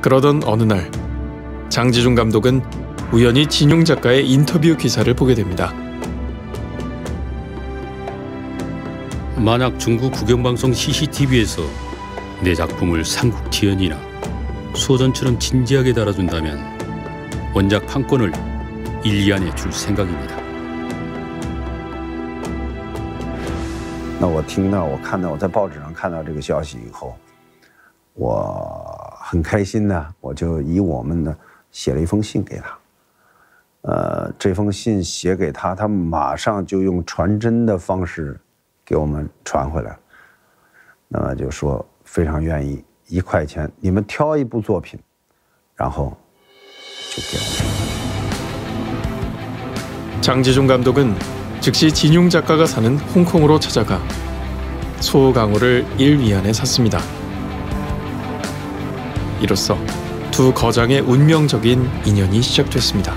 그러던 어느 날 장지중 감독은 우연히 진용 작가의 인터뷰 기사를 보게 됩니다. 만약 중국 국영방송 CCTV에서 내 작품을 삼국지연이나 소전처럼 진지하게 달아준다면 원작 판권을 1, 2안에 줄 생각입니다. 我很开心的，我就以我们的写了一封信给他，呃，这封信写给他，他马上就用传真的方式给我们传回来。那么就说非常愿意，一块钱你们挑一部作品，然后就给我们。 장지중 감독은 즉시 진용 작가가 사는 홍콩으로 찾아가 소강호를 1위안에 샀습니다. 이로써 두 거장의 운명적인 인연이 시작됐습니다.